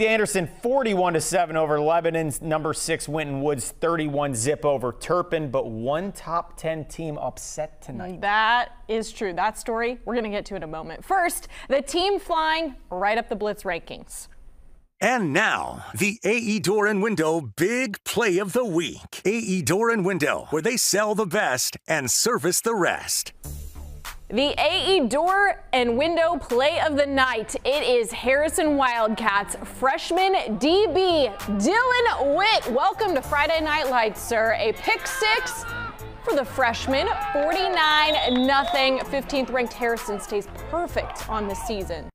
Anderson 41 to 7 over Lebanon's number 6 Winton Woods 31 zip over Turpin, but one top 10 team upset tonight. That is true. That story we're going to get to in a moment. First, the team flying right up the Blitz rankings. And now, the AE Door and Window Big Play of the Week. AE Door and Window, where they sell the best and service the rest. The AE Door and Window Play of the Night. It is Harrison Wildcats freshman DB Dillon Witt. Welcome to Friday Night Lights, sir. A pick six for the freshman, 49 nothing. 15th ranked Harrison stays perfect on the season.